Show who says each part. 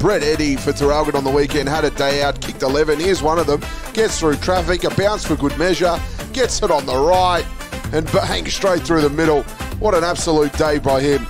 Speaker 1: Brett Eddy for Traralgon on the weekend had a day out, kicked 11. Here's one of them. Gets through traffic, a bounce for good measure, gets it on the right, and bang straight through the middle. What an absolute day by him.